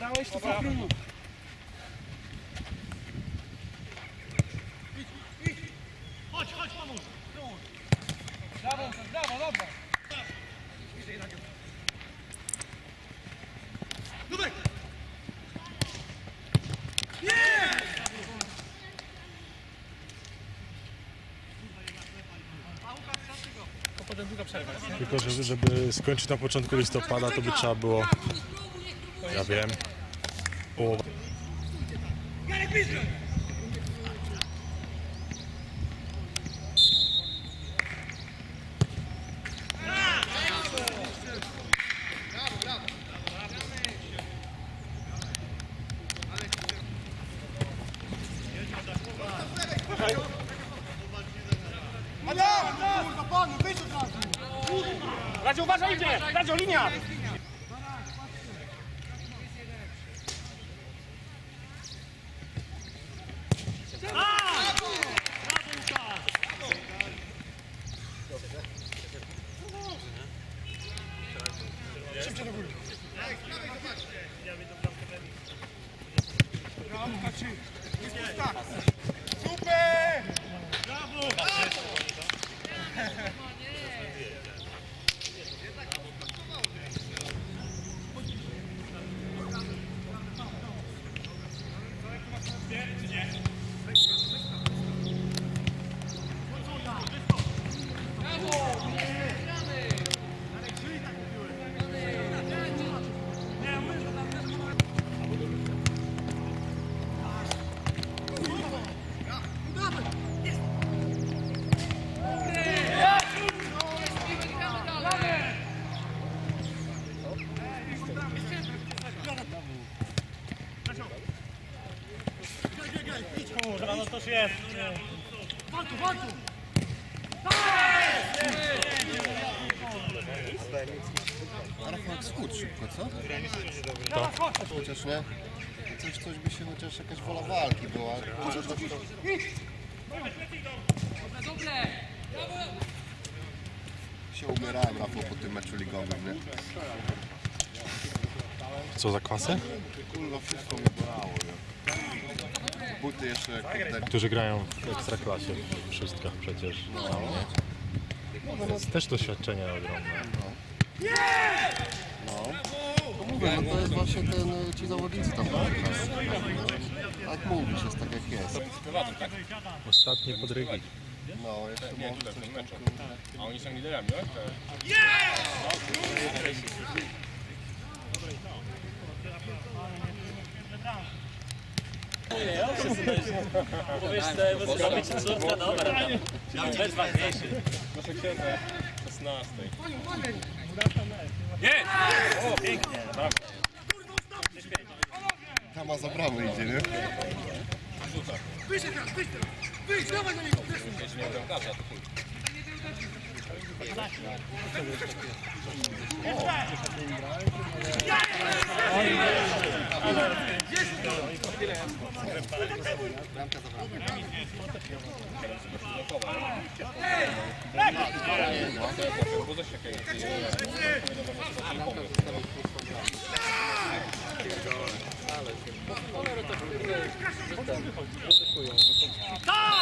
Dałeś to po Chodź, jest, nie? Tylko, że, żeby skończyć na początku listopada, to by trzeba było, ja wiem, bliżej! Radziu, uważaj, idzie! Radziu, linia! Kurwa, no toż jest. Waltu, waltu! Rafał schód szybko, co? Chociaż nie? Coś, coś by się chociaż jakaś wola walki była. Może to, to... Się umierałem Rafał po tym meczu ligowym, nie? Co za kwasę? Kurwa, wszystko mnie bolało, nie? Buty jeszcze, kurde, Którzy grają w ekstraklasie, w szóstkach przecież. No, nie? To jest też doświadczenie ogromne. no. To mówię, no to jest właśnie ten, y, ci zawodnicy tam tak Tak mówisz, jest tak jak jest. Ostatnie podrygi. No, jeszcze może coś. A oni są liderami, tak? Hoe is het? Was het een beetje een soort van andere? Ja, het is wel geesje. Dat is een Dat is naast. Yes! Oh, pięknie, brawo. Tam ma za bramę idzie, nie? Wyjdź teraz, wyjdź teraz! Wyjdź, dawaj na niego! Wyjdź, nie bramkarza, to chuj. Ja! Jest! Tak!